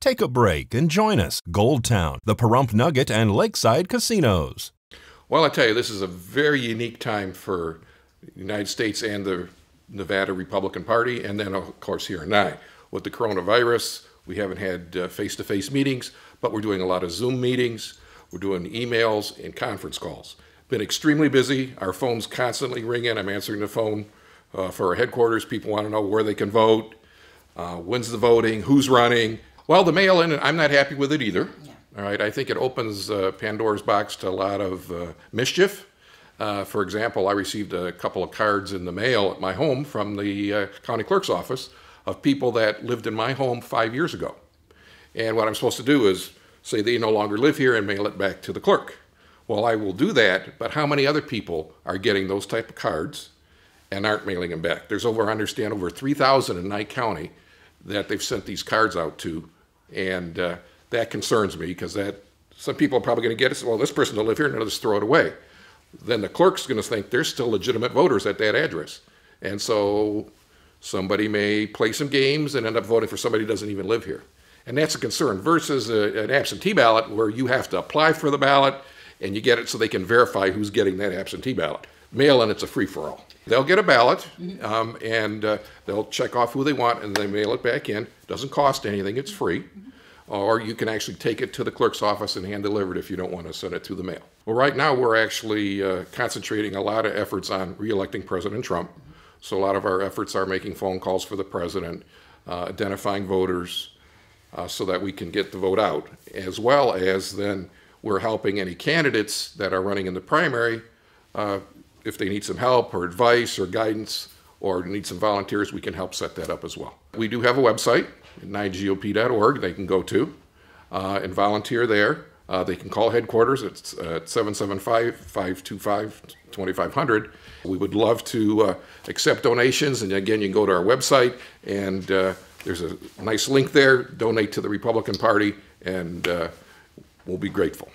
Take a break and join us. Gold Town, the Pahrump Nugget, and Lakeside Casinos. Well, I tell you, this is a very unique time for the United States and the Nevada Republican Party, and then, of course, here in Nye. With the coronavirus, we haven't had face to face meetings, but we're doing a lot of Zoom meetings. We're doing emails and conference calls. Been extremely busy. Our phone's constantly ringing. I'm answering the phone uh, for our headquarters. People want to know where they can vote, uh, when's the voting, who's running. Well, the mail in, I'm not happy with it either. Yeah. All right, I think it opens uh, Pandora's box to a lot of uh, mischief. Uh, for example, I received a couple of cards in the mail at my home from the uh, county clerk's office of people that lived in my home five years ago. And what I'm supposed to do is say they no longer live here and mail it back to the clerk. Well, I will do that, but how many other people are getting those type of cards and aren't mailing them back? There's over, I understand, over 3,000 in Nye County that they've sent these cards out to, and uh, that concerns me because that some people are probably going to get it. Well, this person doesn't live here, and they'll just throw it away. Then the clerk's going to think there's still legitimate voters at that address, and so somebody may play some games and end up voting for somebody who doesn't even live here. And that's a concern versus a, an absentee ballot where you have to apply for the ballot and you get it so they can verify who's getting that absentee ballot. Mail in, it's a free for all. They'll get a ballot um, and uh, they'll check off who they want and they mail it back in. Doesn't cost anything, it's free. Or you can actually take it to the clerk's office and hand deliver it if you don't want to send it through the mail. Well, right now we're actually uh, concentrating a lot of efforts on reelecting President Trump. So a lot of our efforts are making phone calls for the president, uh, identifying voters, uh, so that we can get the vote out, as well as then we're helping any candidates that are running in the primary. Uh, if they need some help or advice or guidance or need some volunteers, we can help set that up as well. We do have a website, nygop.org, they can go to uh, and volunteer there. Uh, they can call headquarters at 775 525 2500. We would love to uh, accept donations, and again, you can go to our website and uh, there's a nice link there. Donate to the Republican Party, and uh, we'll be grateful.